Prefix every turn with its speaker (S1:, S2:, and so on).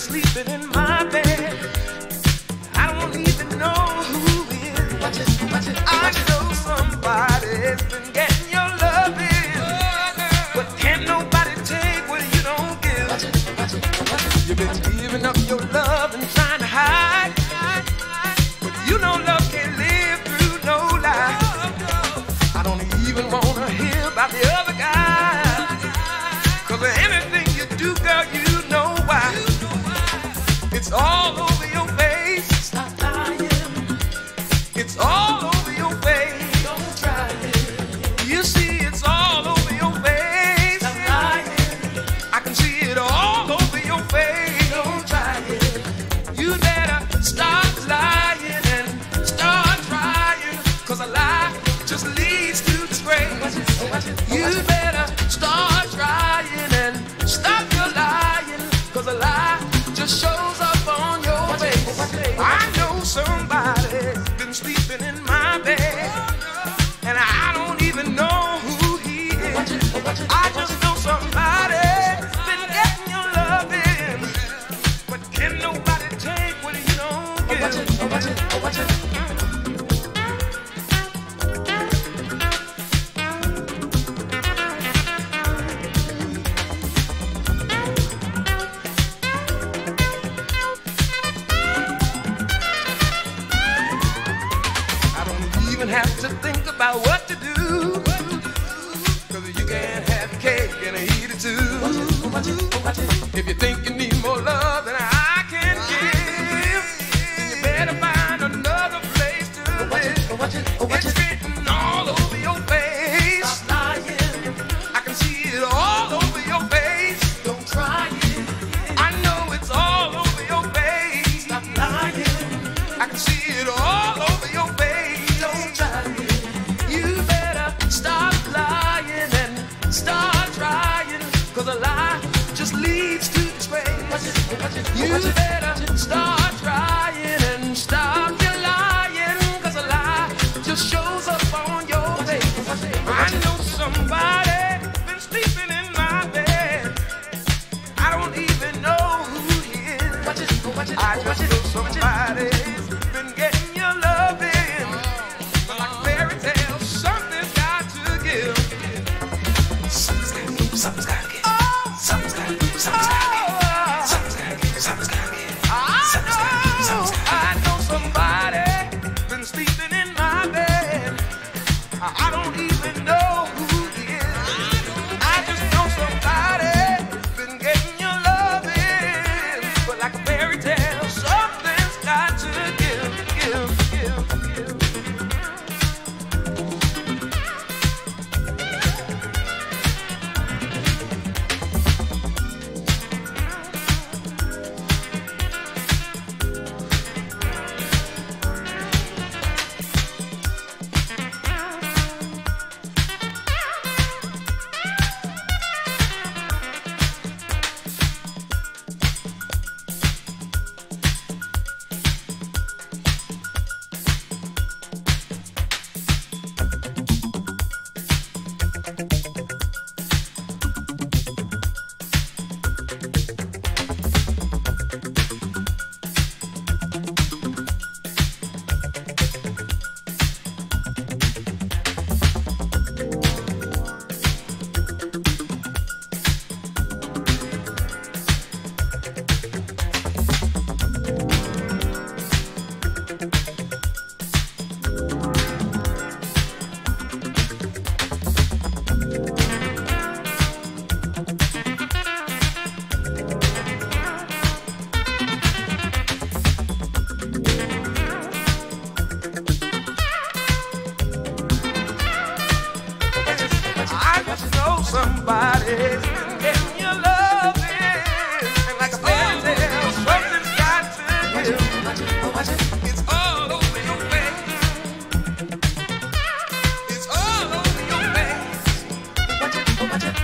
S1: sleeping in my bed. I don't even know who is. Watch it, watch it, I know somebody's been getting your love oh, But can't nobody take what you don't give? Watch it, watch it, watch it. You've been giving up your love and trying to hide. But you don't love. Oh, even have to think about what to do. Cause you can't have cake and eat it too. If you're thinking You better start.